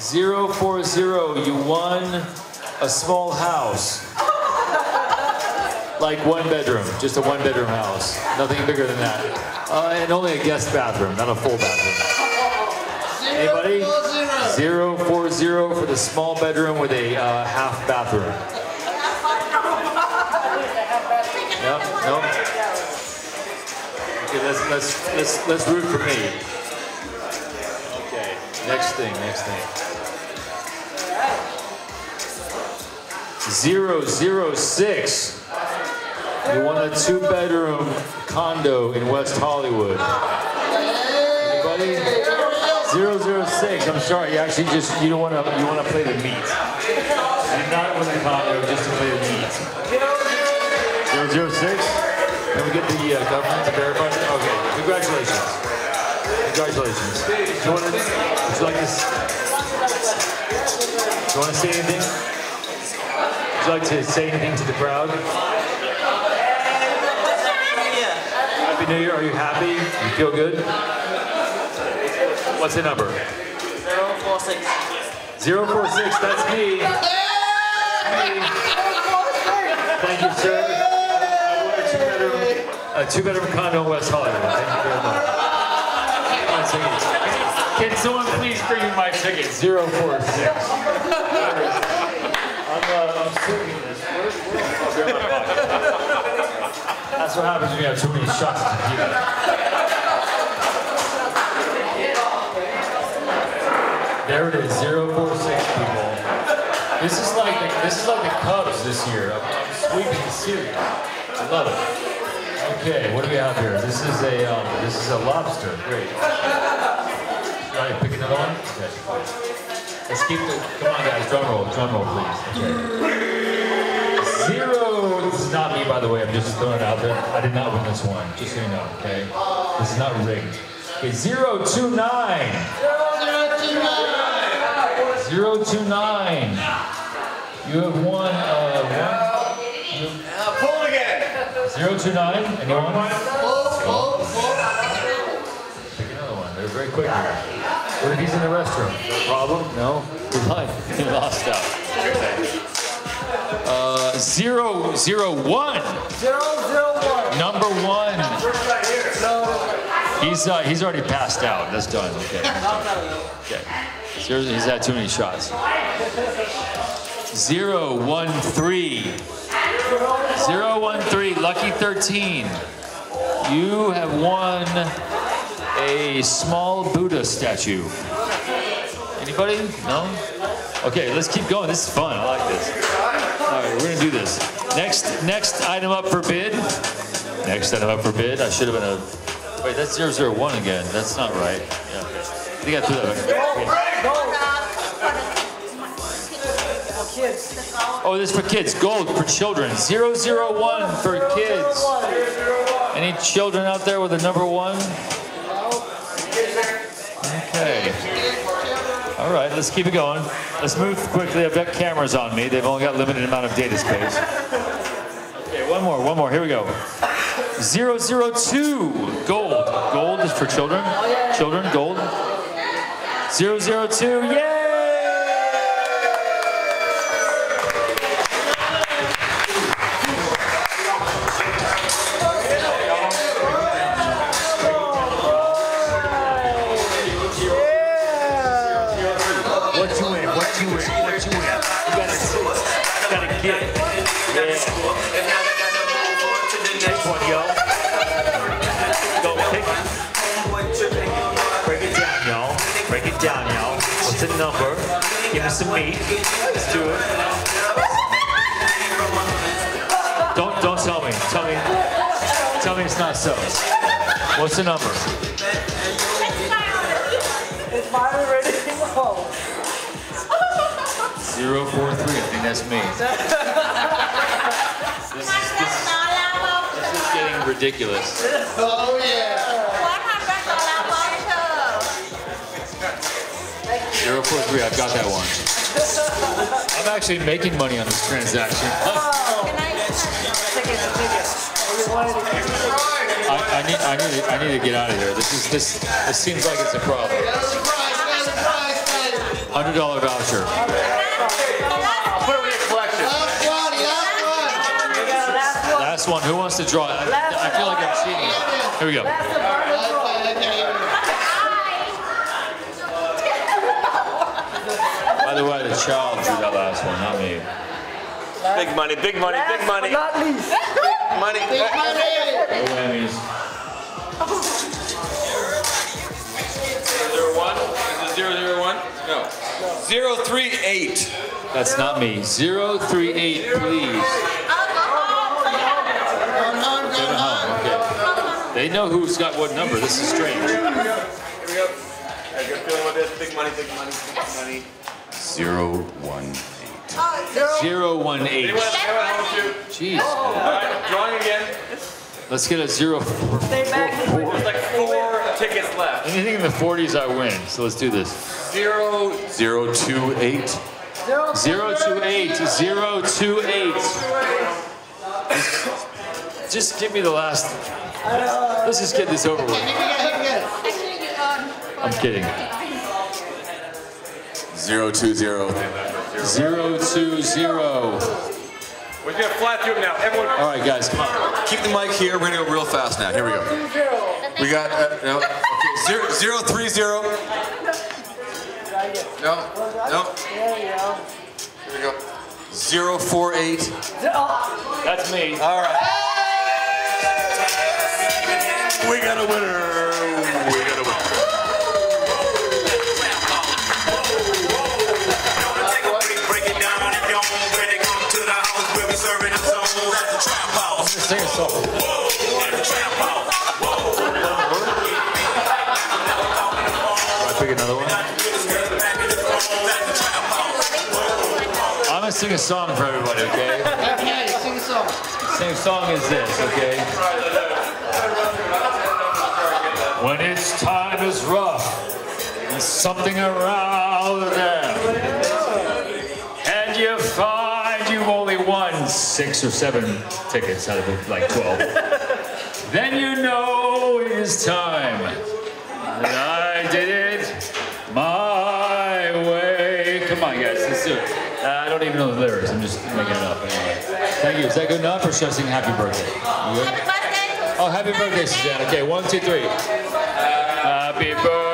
Zero four zero. You won a small house. Like one bedroom, just a one bedroom house. Nothing bigger than that. Uh, and only a guest bathroom, not a full bathroom. Anybody? Zero four zero for the small bedroom with a uh, half bathroom. Yep, nope. Okay, let's let's let's let's root for me. Okay, next thing, next thing. Zero zero six. You want a two-bedroom condo in West Hollywood. Anybody? Zero zero six. I'm sorry. You actually just you don't want to you want to play the meat. Did not want a condo just to play the meat. Zero zero six. Can we get the uh, government to verify? Okay. Congratulations. Congratulations. Do you want to? Would you like this? Do you want to say anything? You like to say anything to the crowd? Happy New Year. Are you happy? You feel good? What's the number? 046. 046. That's me. Thank you, sir. I want a two-bedroom, condo in West Hollywood. Thank you very much. Can someone please bring me my ticket? 046. Uh, I'm this. Oh, they're in my pocket. That's what happens when you have too many shots of tequila. There it is, 046 people. This is like the, this is like the Cubs this year. I'm, I'm sweeping the series. I love it. Okay, what do we have here? This is a um, this is a lobster. Great. All right, pick another one. Okay. Let's keep the. Come on, guys. Drum roll. Drum roll, please. Okay. Zero. This is not me, by the way. I'm just throwing it out there. I did not win this one. Just so you know. Okay. This is not rigged. Okay. Zero two nine. Zero two nine. You have won. Uh, one. You, Pull again. Zero two nine. Anyone? Pull, pull, pull. Pick another one. They're very quick here. What if he's in the restroom? Problem? No. He lied. He lost out. Okay. Uh, zero zero one. Zero, zero, one. Number one. First right here. He's uh, he's already passed out. That's done. Okay. Okay. Zero, he's had too many shots. Zero one three. Zero one three. Lucky thirteen. You have won a small Buddha statue. Anybody? No? Okay, let's keep going. This is fun. I like this. All right, we're gonna do this. Next, next item up for bid. Next item up for bid. I should have been a. Wait, that's 001 again. That's not right. Yeah. I think I threw that. back. Oh, this is for kids. Gold for children. 001 for kids. Any children out there with a number one? Okay. All right, let's keep it going. Let's move quickly. I've got cameras on me. They've only got limited amount of data space. Okay, one more, one more. Here we go. 002, gold. Gold is for children. Children, gold. 002, yay! What you in? What you in? What you win? You gotta, do you gotta get it. Yeah. Next one, yo. Go pick it. Break it down, y'all. Break it down, y'all. What's the number? Give me some meat. Let's do it. Don't don't tell me. Tell me. Tell me it's not so. What's the number? It's finally ready to go. Zero four three. I think that's me. This is, this this is getting ridiculous. Oh yeah. Zero four three. I've got that one. I'm actually making money on this transaction. Tickets, tickets. We wanted to keep it. I, I need I need to, I need to get out of here. This is this this seems like it's a problem. Surprise, man, surprise, man. Hundred dollar voucher. Last one. Who wants to draw? I, I feel like I'm cheating. Here we go. Last and final one. draw. Okay, okay, here we go. By the way, the child drew that last one, not me. Big money, big money, big money. not least. Money. Big money. No whammies. Zero one? Is it zero zero one? No. Zero three eight. That's not me. Zero three eight, please. Going home, going Going home. home. Okay. They know who's got what number. This is strange. Here we go. Here we I got a feeling with this. Big money, big money, big money. Zero one eight. Zero one eight. Anyone, anyone home too? Jeez. All right, drawing again. Let's get a zero. Stay back. There's like four tickets left. Anything in the 40s, I win. So let's do this. Zero zero two eight. Zero, Zero two eight. Zero two eight. Just, just give me the last. Let's just get this over with. Here we go, here we go. I'm kidding. Zero two zero. Zero two zero. We're gonna fly through them now. Everyone. All right, guys, come on. Keep the mic here. We're gonna go real fast now. Here we go. two, zero. We got uh, no. Okay. Zero zero three zero. No. No. There you go. Here we go. Zero four eight. That's me. All right. We got a winner. We got a winner. Break it down if y'all want ready. Come to the house where we serving the soul at the trap house. Sing a song. At the trap house. I pick another one. At the trap house. I'm gonna sing a song for everybody, okay? Okay, sing a song. Same song as this, okay? When its time is rough and something around them, and you find you've only won six or seven tickets out of the, like 12, then you know it is time. that I did it my way. Come on, guys, let's do it. Uh, I don't even know the lyrics. I'm just making it up anyway. Thank you. Is that good enough or should I sing happy birthday? You good? Oh, happy birthday, Suzanne. Okay, one, two, three. Happy birthday